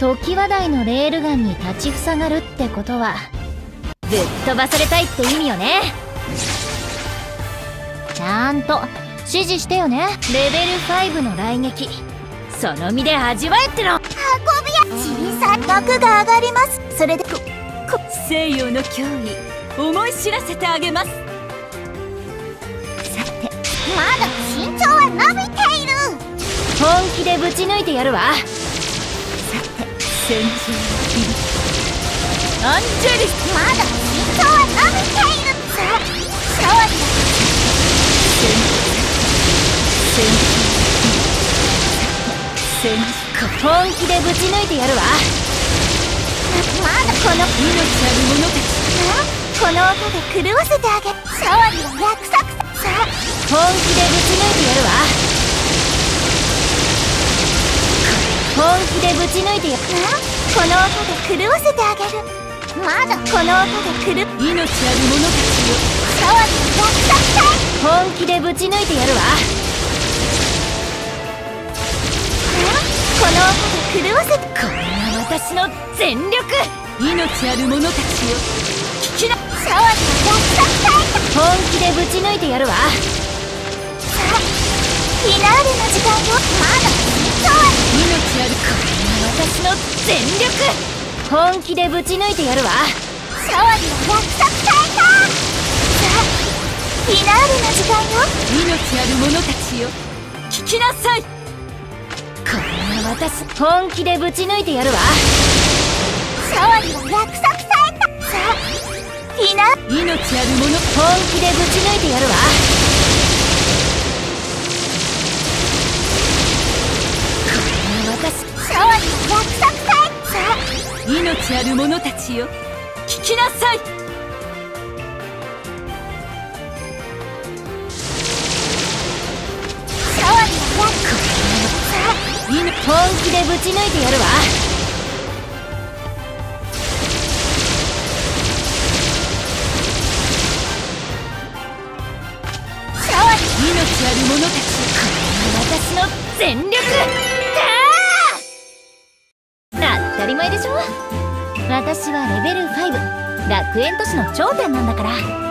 時話題のレールガンに立ちふさがるってことはぶっ飛ばされたいって意味よね。ちゃんと指示してよね。レベル5の雷撃。その身で味わえっての。運びや小さい幕が上がります。それでここ西洋の脅威。思い知らせてあげます。さてまだ身長は伸びている。本気でぶち抜いてやるわ戦場の日々アンジェリスまだ身長は伸びているさあ勝利だ戦戦戦本気でぶち抜いてやるわ。まだこの命ある者たちこの音で狂わせてあげ勝利は約束。さ本気でぶち抜いてやるわ。本気でぶち抜いてやる。わこの音で狂わせてあげる。まだこの音で狂命ある者たちよ。勝利は約束さ本気でぶち抜いてやるわ。この音で狂わせて。これが私の全力。命ある者たちよ。聞きな。勝利は約束さ本気でぶち抜いてやるわ。さあフィナーレの時間よ。まだ。身長は命ある。こ私の全力本気でぶち抜いてやるわ。勝利は約束されたさあフィナーレの時間よ。命ある者たちよ。聞きなさい。これが私本気でぶち抜いてやるわ。勝利は約束された。さあフィナー命ある者本気でぶち抜いてやるわ命ある者たちよ。聞きなさい。本気でぶち抜いてやるわ。命ある者たち私の全力り前でしょ。私はレベル5楽園都市の頂点なんだから。